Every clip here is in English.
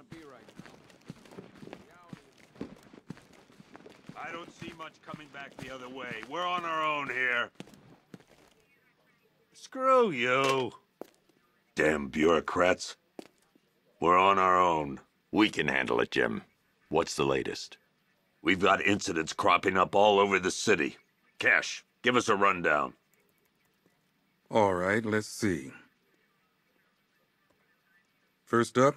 want to be right now. I don't see much coming back the other way. We're on our own here. Screw you. Damn bureaucrats. We're on our own. We can handle it, Jim. What's the latest? We've got incidents cropping up all over the city. Cash, give us a rundown. All right, let's see. First up,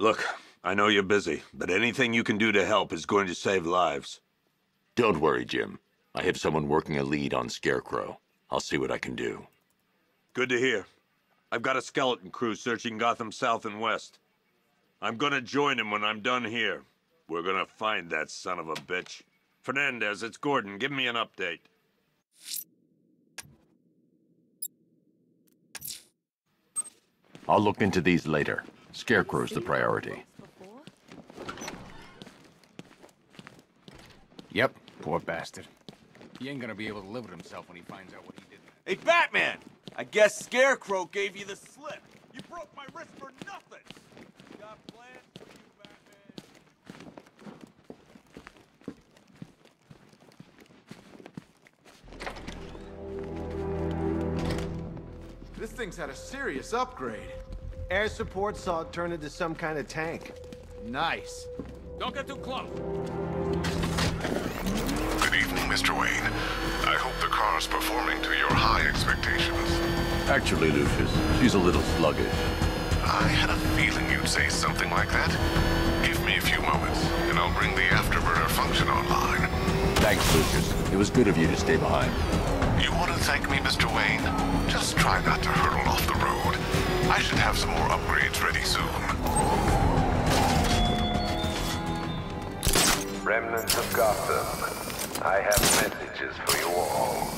Look, I know you're busy, but anything you can do to help is going to save lives. Don't worry, Jim. I have someone working a lead on Scarecrow. I'll see what I can do. Good to hear. I've got a skeleton crew searching Gotham South and West. I'm gonna join him when I'm done here. We're gonna find that son of a bitch. Fernandez, it's Gordon. Give me an update. I'll look into these later. Scarecrow's the priority. Yep, poor bastard. He ain't gonna be able to live with himself when he finds out what he did. Hey, Batman! I guess Scarecrow gave you the slip. You broke my wrist for nothing! Got plans for you, Batman? This thing's had a serious upgrade. Air support saw it turn into some kind of tank. Nice. Don't get too close. Good evening, Mr. Wayne. I hope the car's performing to your high expectations. Actually, Lucius, she's a little sluggish. I had a feeling you'd say something like that. Give me a few moments, and I'll bring the afterburner function online. Thanks, Lucius. It was good of you to stay behind. You want to thank me, Mr. Wayne? Just try not to hurtle off the road. I should have some more upgrades ready soon. Remnants of Gotham, I have messages for you all.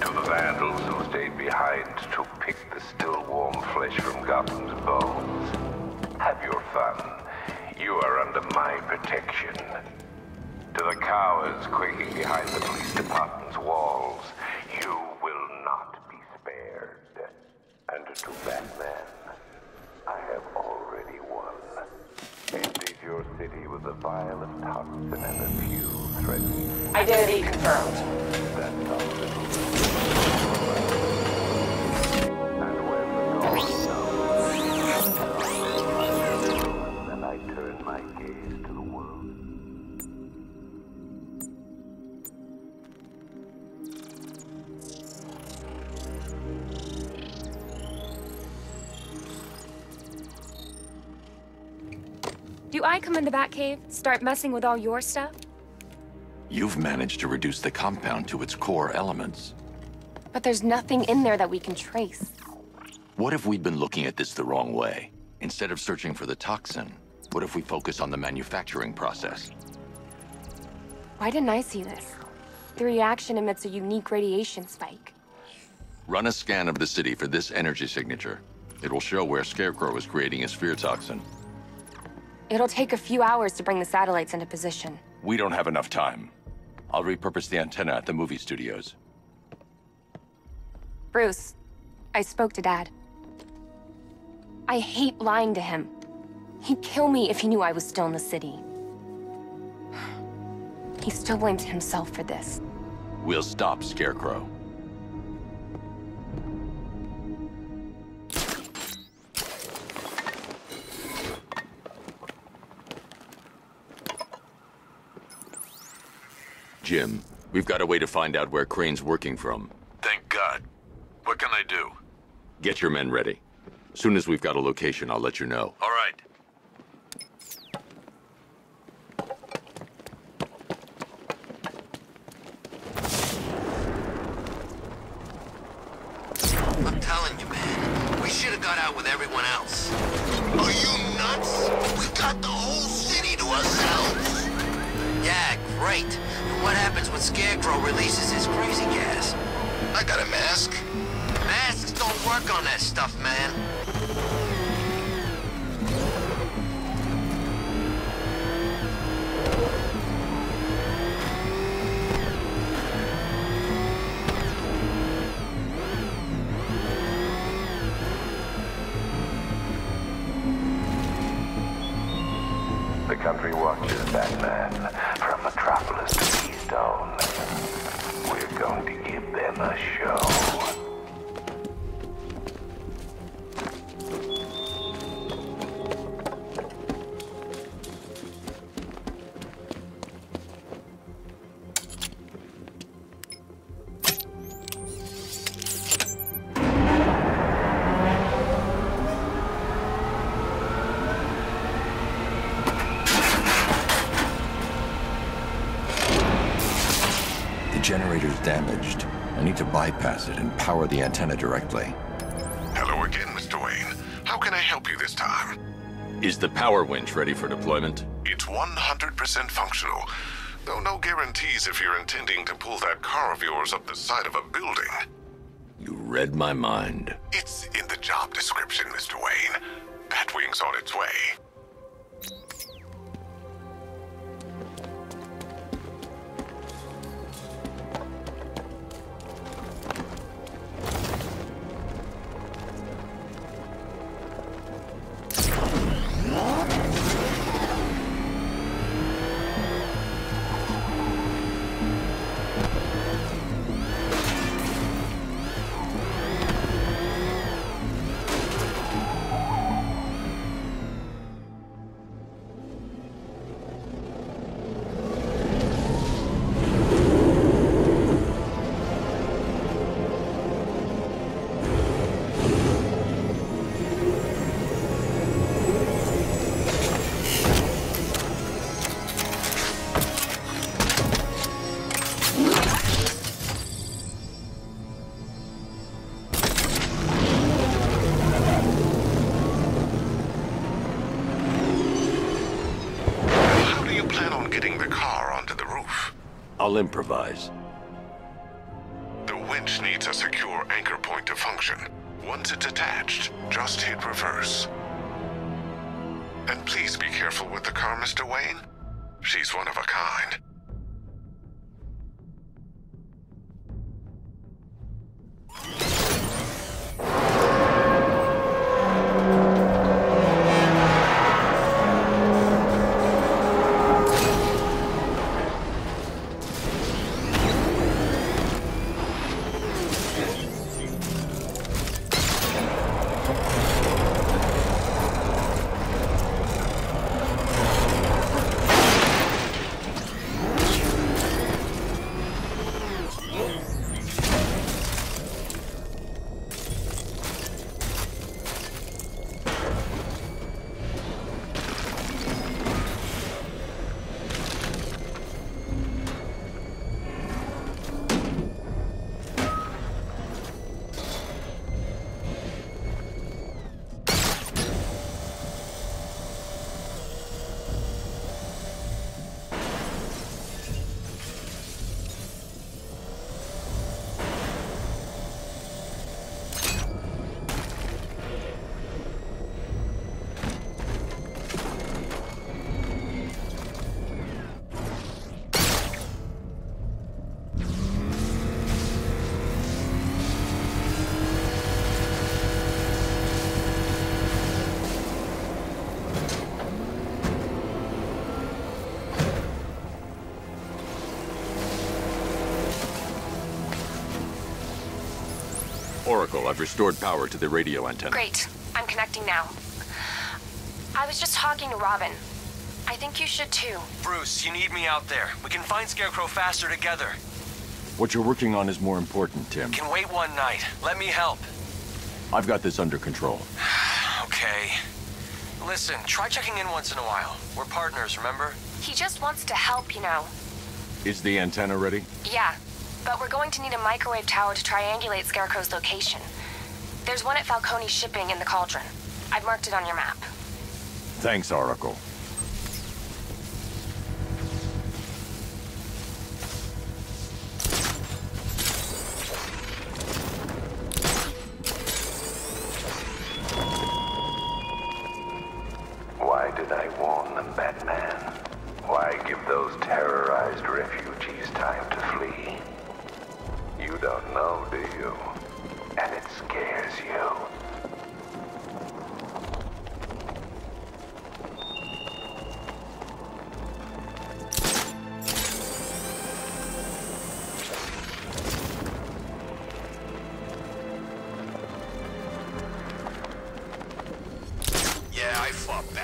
To the vandals who stayed behind to pick the still warm flesh from Gotham's bones. Have your fun. You are under my protection. To the cowards quaking behind the police department's walls, you will not be spared. And to Batman, I have already won. Your city with a of toxin and a few threatening Identity confirmed. Do I come into Batcave, start messing with all your stuff? You've managed to reduce the compound to its core elements. But there's nothing in there that we can trace. What if we'd been looking at this the wrong way? Instead of searching for the toxin, what if we focus on the manufacturing process? Why didn't I see this? The reaction emits a unique radiation spike. Run a scan of the city for this energy signature. It will show where Scarecrow is creating his fear toxin. It'll take a few hours to bring the satellites into position. We don't have enough time. I'll repurpose the antenna at the movie studios. Bruce, I spoke to Dad. I hate lying to him. He'd kill me if he knew I was still in the city. He still blames himself for this. We'll stop Scarecrow. Jim, we've got a way to find out where Crane's working from. Thank God. What can I do? Get your men ready. Soon as we've got a location, I'll let you know. All Scarecrow releases his crazy gas? I got a mask. Masks don't work on that stuff, man. The country watches Batman from Metropolis to Keystone. We're going to give them a show. Generator's damaged. I need to bypass it and power the antenna directly. Hello again, Mr. Wayne. How can I help you this time? Is the power winch ready for deployment? It's 100% functional. Though no guarantees if you're intending to pull that car of yours up the side of a building. You read my mind. It's in the job description, Mr. Wayne. Batwing's on its way. Improvise. The winch needs a secure anchor point to function. Once it's attached, just hit reverse. And please be careful with the car, Mr. Wayne. She's one of a kind. Oracle, I've restored power to the radio antenna. Great. I'm connecting now. I was just talking to Robin. I think you should too. Bruce, you need me out there. We can find Scarecrow faster together. What you're working on is more important, Tim. Can wait one night. Let me help. I've got this under control. Okay. Listen, try checking in once in a while. We're partners, remember? He just wants to help, you know. Is the antenna ready? Yeah, but we're going to need a microwave tower to triangulate Scarecrow's location. There's one at Falcone Shipping in the Cauldron. I've marked it on your map. Thanks, Oracle.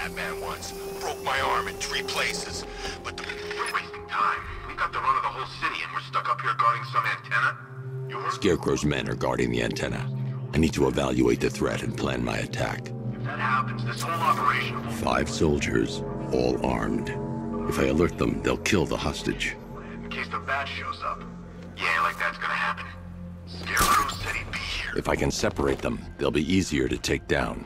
Fought Batman once. Broke my arm in three places. But the... We're wasting time. We got the run of the whole city and we're stuck up here guarding some antenna. You heard? Scarecrow's men are guarding the antenna. I need to evaluate the threat and plan my attack. If that happens, this whole operation will... Five soldiers, all armed. If I alert them, they'll kill the hostage. In case the bat shows up. Yeah, like that's gonna happen. Scarecrow City be here. If I can separate them, they'll be easier to take down.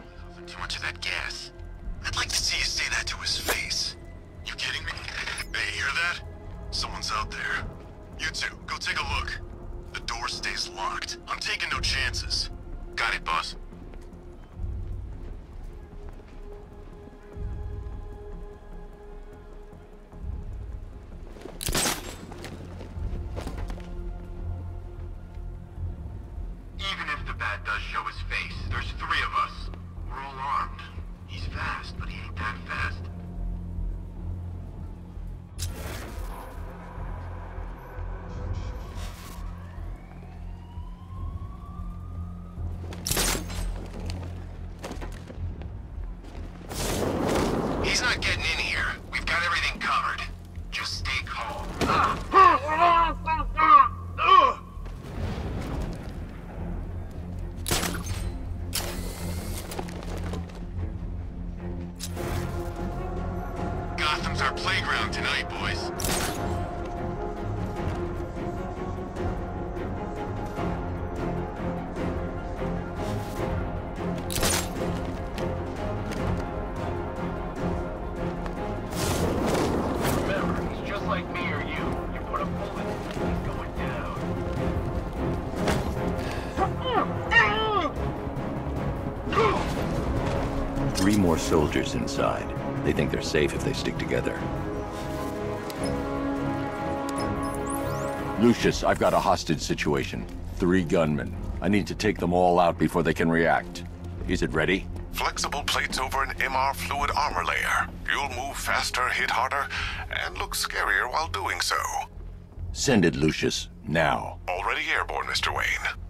Gotham's our playground tonight, boys. Remember, he's just like me or you. You put a bullet in him, he's going down. Three more soldiers inside. They think they're safe if they stick together. Lucius, I've got a hostage situation. Three gunmen. I need to take them all out before they can react. Is it ready? Flexible plates over an MR fluid armor layer. You'll move faster, hit harder, and look scarier while doing so. Send it, Lucius. Now. Already airborne, Mr. Wayne.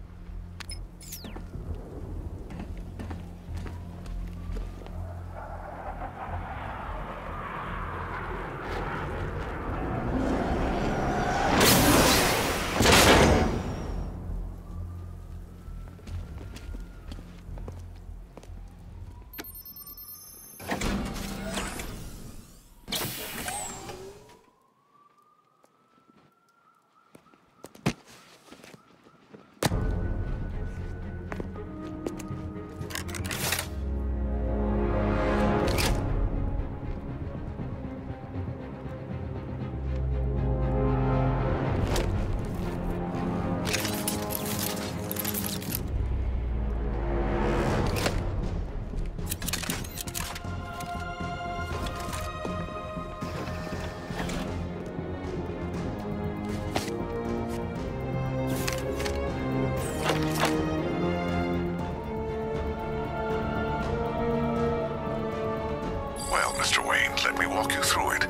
You through it.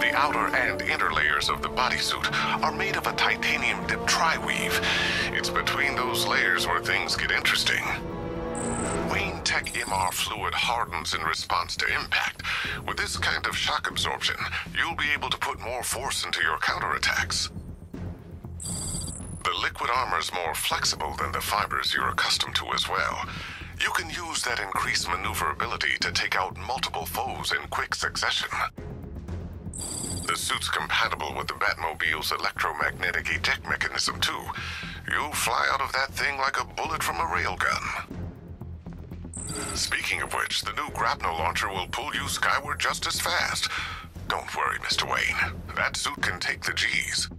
The outer and inner layers of the bodysuit are made of a titanium dip tri-weave. It's between those layers where things get interesting. Wayne Tech MR fluid hardens in response to impact. With this kind of shock absorption, you'll be able to put more force into your counterattacks. The liquid armor's more flexible than the fibers you're accustomed to as well. You can use that increased maneuverability to take out multiple foes in quick succession. The suit's compatible with the Batmobile's electromagnetic eject mechanism, too. You'll fly out of that thing like a bullet from a railgun. Speaking of which, the new grapnel launcher will pull you skyward just as fast. Don't worry, Mr. Wayne. That suit can take the G's.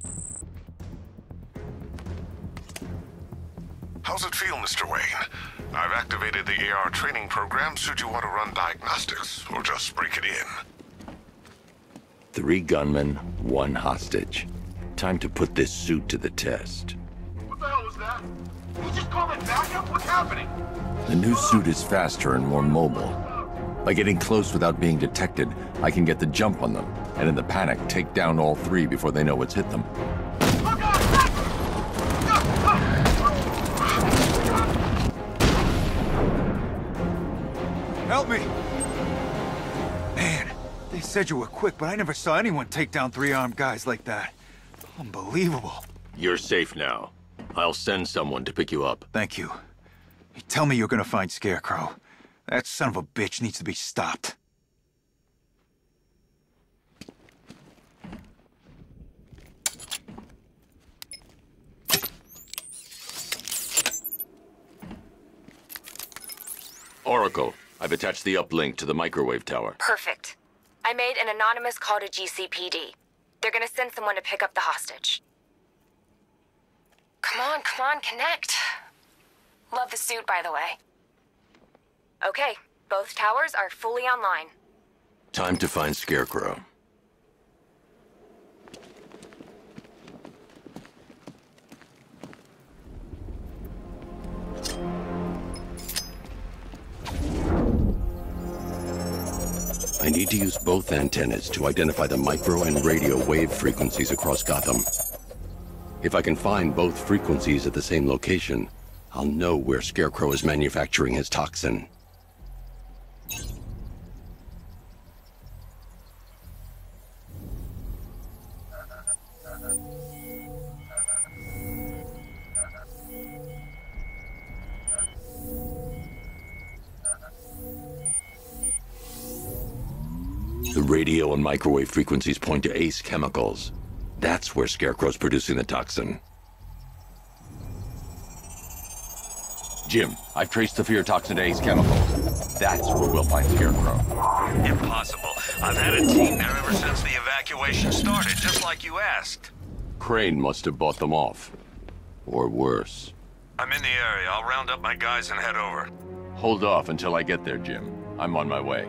How's it feel, Mr. Wayne? I've activated the AR training program should you want to run diagnostics or just break it in. Three gunmen, one hostage. Time to put this suit to the test. What the hell was that? You just call it backup? What's happening? The new suit is faster and more mobile. By getting close without being detected, I can get the jump on them, and in the panic, take down all three before they know what's hit them. Help me! Man, they said you were quick, but I never saw anyone take down three armed guys like that. Unbelievable. You're safe now. I'll send someone to pick you up. Thank you. You tell me you're gonna find Scarecrow. That son of a bitch needs to be stopped. Oracle, I've attached the uplink to the microwave tower. Perfect. I made an anonymous call to GCPD. They're gonna send someone to pick up the hostage. Come on, come on, connect. Love the suit, by the way. Okay, both towers are fully online. Time to find Scarecrow. I need to use both antennas to identify the micro and radio wave frequencies across Gotham. If I can find both frequencies at the same location, I'll know where Scarecrow is manufacturing his toxin. The radio and microwave frequencies point to Ace Chemicals. That's where Scarecrow's producing the toxin. Jim, I've traced the fear toxin to Ace Chemicals. That's where we'll find Scarecrow. Impossible. I've had a team there ever since the evacuation started, just like you asked. Crane must have bought them off. Or worse. I'm in the area. I'll round up my guys and head over. Hold off until I get there, Jim. I'm on my way.